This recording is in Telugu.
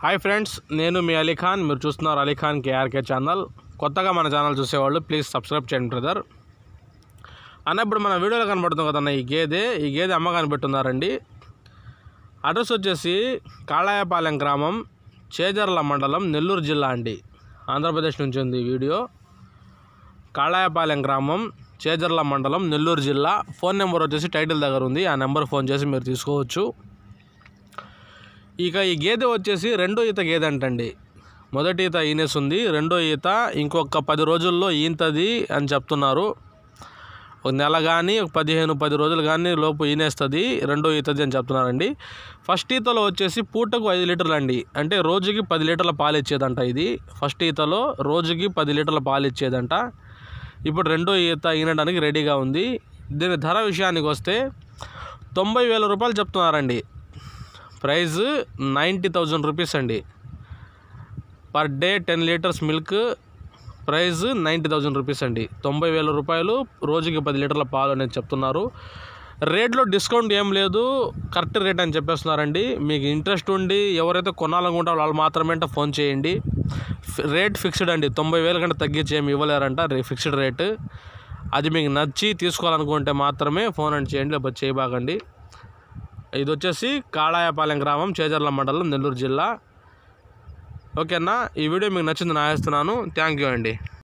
హాయ్ ఫ్రెండ్స్ నేను మీ అలీఖాన్ మీరు చూస్తున్నారు అలీఖాన్ కేఆర్కే ఛానల్. కొత్తగా మన ఛానల్ చూసేవాళ్ళు ప్లీజ్ సబ్స్క్రైబ్ చేయండి బ్రదర్. అన్న ఇప్పుడు మన వీడియోలో కనబడుతుంది కదన్న ఈ గేదె. ఈ గేదె అమ్మ కనిపెట్టున్నారండి. అడ్రస్ వచ్చేసి కాళాయపాలెం గ్రామం చేజర్ల మండలం నెల్లూరు జిల్లా అండి. ఆంధ్రప్రదేశ్ నుంచి ఉంది వీడియో. కాళాయపాలెం గ్రామం చేజర్ల మండలం నెల్లూరు జిల్లా. ఫోన్ నెంబర్ వచ్చేసి టైటిల్ దగ్గర ఉంది. ఆ నెంబర్ ఫోన్ చేసి మీరు తీసుకోవచ్చు. ఇక ఈ గేదె వచ్చేసి రెండో ఈత గేదె అంటండి. మొదటి ఈత ఈనేసుంది రెండో ఈత ఇంకొక పది రోజుల్లో ఈంతది అని చెప్తున్నారు. ఒక నెల కానీ ఒక పదిహేను పది రోజులు కానీ లోపు ఈనేస్తుంది రెండో ఈతది అని చెప్తున్నారండి. ఫస్ట్ ఈతలో వచ్చేసి పూటకు ఐదు లీటర్లు అండి అంటే రోజుకి పది లీటర్ల పాలు ఇచ్చేదంట ఇది. ఫస్ట్ ఈతలో రోజుకి పది లీటర్ల పాలు ఇచ్చేదంట. ఇప్పుడు రెండో ఈత ఈనడానికి రెడీగా ఉంది. దీని ధర విషయానికి వస్తే తొంభై వేల రూపాయలు చెప్తున్నారండి. ప్రైస్ నైంటీ థౌజండ్ రూపీస్ అండి. Per day ten litres milk price ninety thousand rupees అండి. తొంభై వేల రూపాయలు రోజుకి పది లీటర్ల పాలు అనేది చెప్తున్నారు. రేట్లో డిస్కౌంట్ ఏం లేదు కరెక్ట్ రేట్ అని చెప్పేస్తున్నారండి. మీకు ఇంట్రెస్ట్ ఉండి ఎవరైతే కొనాలనుకుంటారో వాళ్ళు మాత్రమే అంటే ఫోన్ చేయండి. రేట్ ఫిక్స్డ్ అండి. తొంభై వేల కంటే తగ్గించి ఏమి ఇవ్వలేరంట రే ఫిక్స్డ్ రేటు. అది మీకు నచ్చి తీసుకోవాలనుకుంటే మాత్రమే ఫోన్ అని చేయండి లేకపోతే చేయబాకండి ఇది వచ్చేసి కాళాయపాలెం గ్రామం చేజర్ల మండలం నెల్లూరు జిల్లా. ఓకేనా? ఈ వీడియో మీకు నచ్చింది నా వేస్తున్నాను థ్యాంక్ యూ అండి.